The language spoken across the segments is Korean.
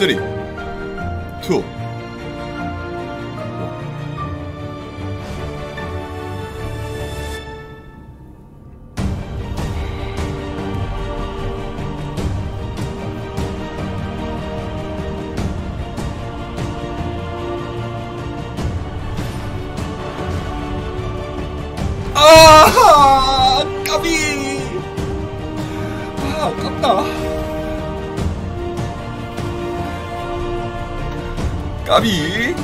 쓰리 투 아, 까비. 아, 아깝다. 까비.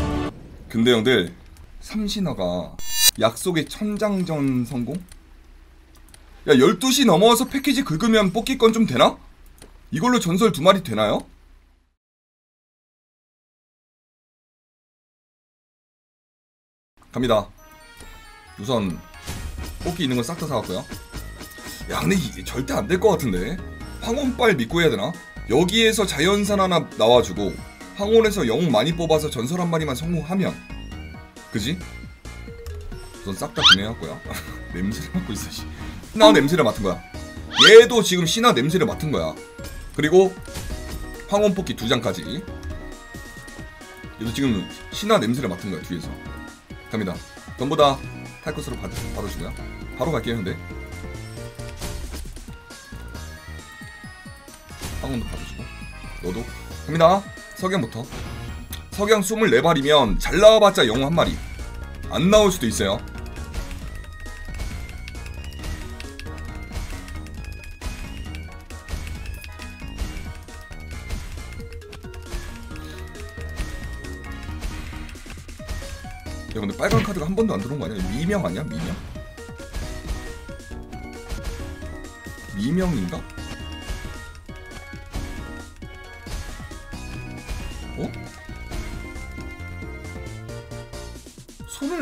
근데 형들, 삼신화가 약속의 천장전 성공? 야, 12시 넘어와서 패키지 긁으면 뽑기 건 좀 되나? 이걸로 전설 두 마리 되나요? 갑니다. 우선 뽑기 있는 건 싹 다 사왔고요. 야, 근데 이게 절대 안 될 것 같은데. 황혼빨 믿고 해야 되나? 여기에서 자연산 하나 나와주고 황혼에서 영웅 많이 뽑아서 전설 한 마리만 성공하면 그지? 우선 싹다 구매했고요. 냄새를 맡고 있어. 씨. 신화 냄새를 맡은 거야. 얘도 지금 신화 냄새를 맡은 거야. 그리고 황혼 뽑기 두 장까지. 얘도 지금 신화 냄새를 맡은 거야 뒤에서. 갑니다. 전부 다 탈것으로 받, 받아주고요. 바로 갈게요, 현대. 황혼도 받아주고. 너도. 갑니다. 석양부터. 석양 24발이면 잘 나와봤자 영웅 한 마리. 안 나올 수도 있어요. 야 근데 빨간 카드가 한 번도 안 들어온 거 아니야? 미명 아니야? 미명? 미명인가?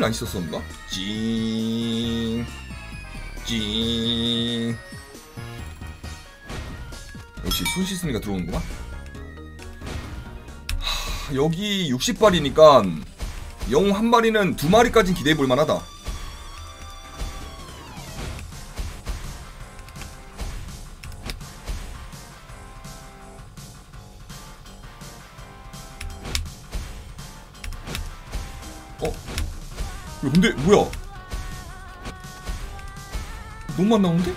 안 씻었었는가? 찡, 찡. 역시 손 씻으니까 들어오는구만. 하, 여기 60발이니까 영웅 한 마리는 두 마리까진 기대해 볼 만하다. 어? 야, 근데 뭐야? 너무 안 나오는데?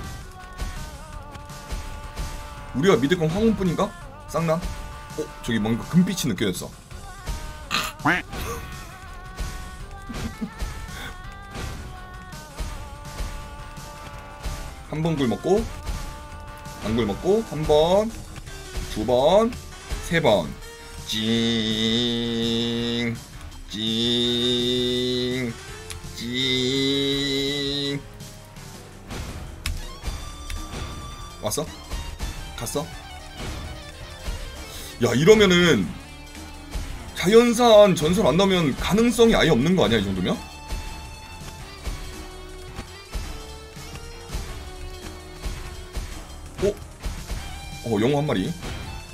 우리가 믿을 건 황혼뿐인가? 쌍나? 어? 저기 뭔가 금빛이 느껴졌어. 한 번 굴먹고 안 굴먹고 한 번, 두 번, 세 번. 찡, 찡, 찡. 왔어? 갔어? 야 이러면은 자연산 전설 안 나오면 가능성이 아예 없는 거 아니야 이 정도면? 어? 어 영웅 한 마리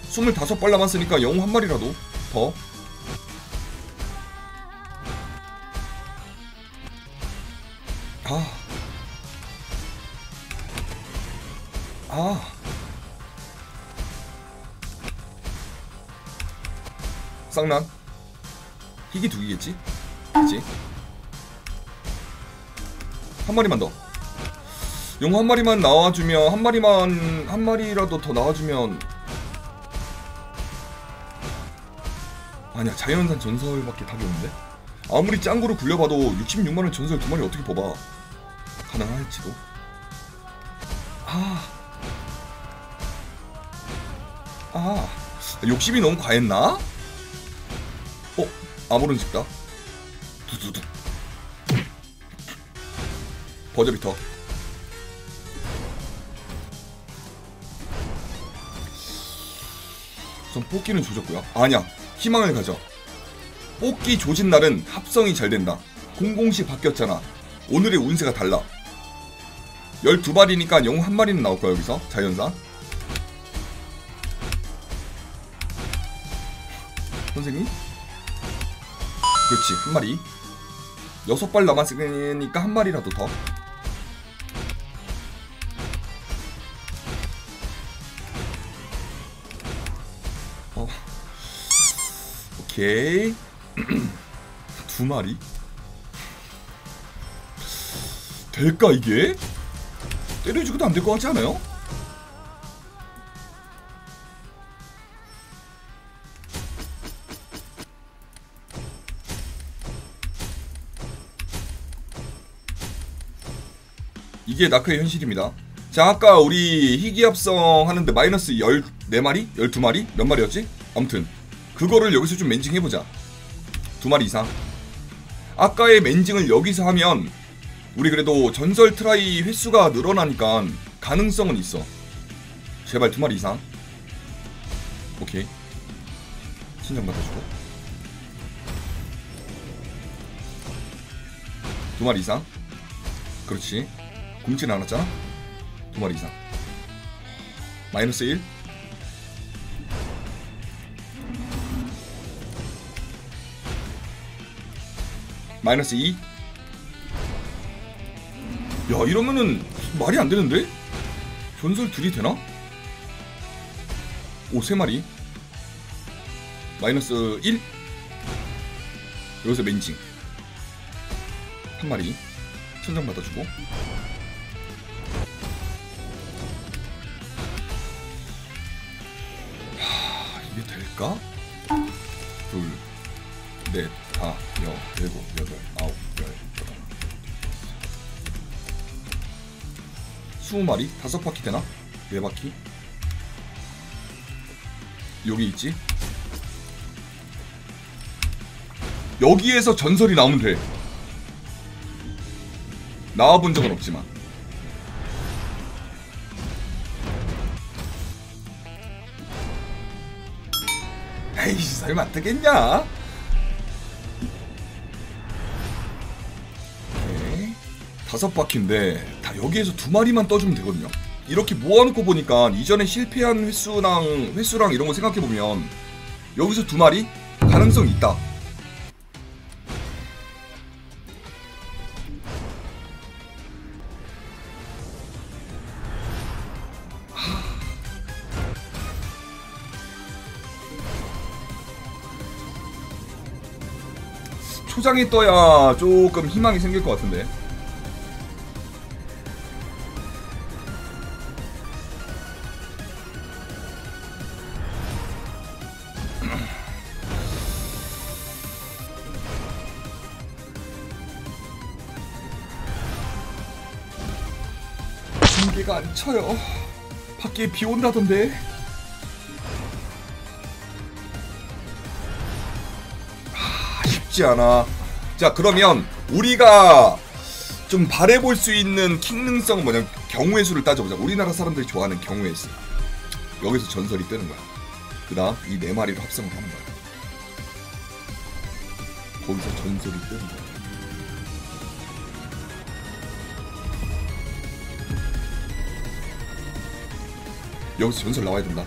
25발 남았으니까 영웅 한 마리라도 더 아. 아. 쌍난 희귀 두 개겠지? 그치? 한 마리만 더 영웅 한 마리만 나와주면 한 마리만 한 마리라도 더 나와주면 아니야 자연산 전설밖에 답이 없는데 아무리 짱구로 굴려봐도 66만원 전설 두 마리 어떻게 뽑아 가능할지도 아. 아, 욕심이 너무 과했나? 어? 아무런 식다. 두두두. 버저비터. 우선 뽑기는 조졌고요. 아니야 희망을 가져. 뽑기 조진 날은 합성이 잘 된다. 공공시 바뀌었잖아. 오늘의 운세가 달라 12발이니까 영웅 한 마리는 나올 거야 여기서? 자연산? 선생님? 그렇지 한 마리. 여섯 발 남았으니까 한 마리라도 더. 어. 오케이. 두 마리? 될까 이게? 때려주고도 안 될 것 같지 않아요? 이게 나크의 현실입니다. 자, 아까 우리 희귀합성 하는데 마이너스 14마리? 12마리? 몇 마리였지? 아무튼 그거를 여기서 좀 멘징 해보자. 두 마리 이상. 아까의 멘징을 여기서 하면 우리 그래도 전설 try 횟수가 늘어나니까 가능성은 있어. 제발 두 마리 이상. 오케이. 신청 받아주고. 두 마리 이상. 그렇지. 굶진 않았잖아? 두 마리 이상. 마이너스 1. 마이너스 2. 야, 이러면은 말이 안 되는데? 전설 둘이 되나? 오, 세 마리. 마이너스 1. 여기서 멘징. 한 마리. 천장 받아주고. 하, 이게 될까? 둘, 넷, 다, 여, 일곱, 여덟, 아홉, 20마리? 5바퀴 되나? 4바퀴? 여기 있지? 여기에서 전설이 나오면 돼 나와본 적은 없지만 에이씨 설마 뜨겠냐? 오케이. 다섯 바퀴인데 다 여기에서 두 마리만 떠주면 되거든요. 이렇게 모아놓고 보니까 이전에 실패한 횟수랑 횟수랑 이런 거 생각해 보면 여기서 두 마리 가능성 이 있다. 초장이 떠야 조금 희망이 생길 것 같은데. 공기가 안 쳐요. 밖에 비 온다던데. 아, 쉽지 않아. 자, 그러면 우리가 좀 바래볼 수 있는 킹능성은 뭐냐면 경우의 수를 따져보자. 우리나라 사람들이 좋아하는 경우의 수. 여기서 전설이 뜨는 거야. 그 다음 이 네 마리로 합성을 하는 거야. 거기서 전설이 뜨는 거야. 여기서 전설 나와야 된다.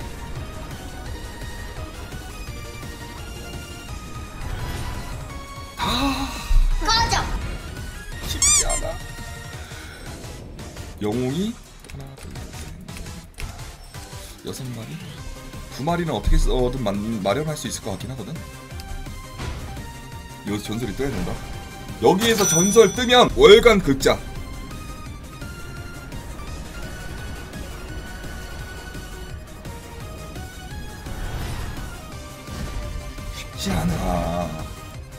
꺼져. 쉽지 않아. 영웅이 하나, 둘, 셋, 여섯 마리. 두 마리는 어떻게 써든 만, 마련할 수 있을 것 같긴 하거든. 여기서 전설이 떠야 된다. 여기에서 전설 뜨면 월간 극자. 아.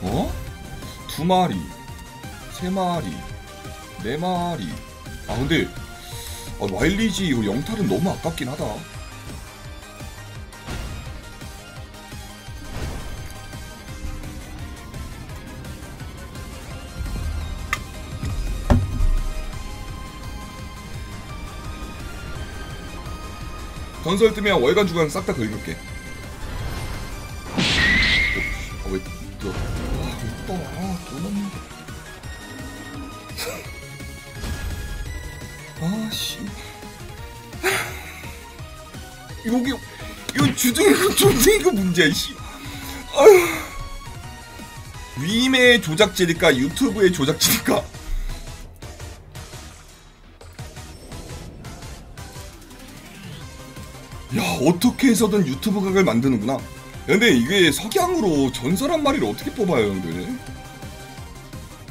어? 두 마리, 세 마리, 네 마리. 아 근데 아, 와일리지 이거 영탈은 너무 아깝긴 하다. 전설 뜨면 월간 주간 싹 다 긁을게. 주둥이가 주둥이가 문제야, 씨. 아휴. 밈의 조작질일까? 유튜브의 조작질일까? 야, 어떻게 해서든 유튜브 각을 만드는구나. 근데 이게 석양으로 전설 한 마리를 어떻게 뽑아요 형들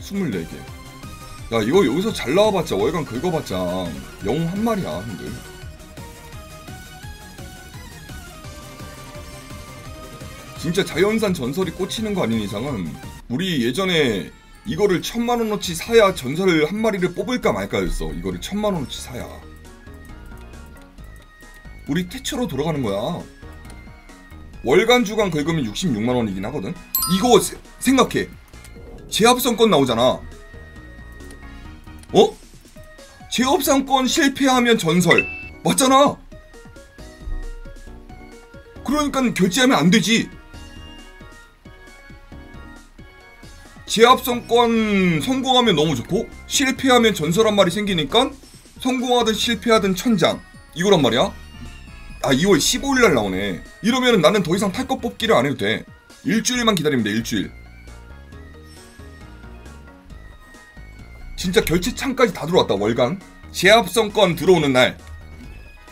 24개 야 이거 여기서 잘 나와봤자 월간 긁어봤자 영웅 한 마리야 형들 진짜 자연산 전설이 꽂히는 거 아닌 이상은 우리 예전에 이거를 천만 원어치 사야 전설 한 마리를 뽑을까 말까였어. 이거를 천만 원어치 사야. 우리 태초로 돌아가는 거야. 월간 주간 긁으면 66만 원이긴 하거든. 이거 세- 생각해. 제압성권 나오잖아. 어? 제압성권 실패하면 전설. 맞잖아. 그러니까 결제하면 안 되지 제압성권 성공하면 너무 좋고 실패하면 전설 한 마리 생기니까 성공하든 실패하든 천장. 이거란 말이야. 아 2월 15일 날 나오네. 이러면 나는 더 이상 탈것 뽑기를 안 해도 돼. 일주일만 기다리면 돼 일주일. 진짜 결제창까지 다 들어왔다 월간. 제압성권 들어오는 날.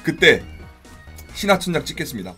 그때 신화천장 찍겠습니다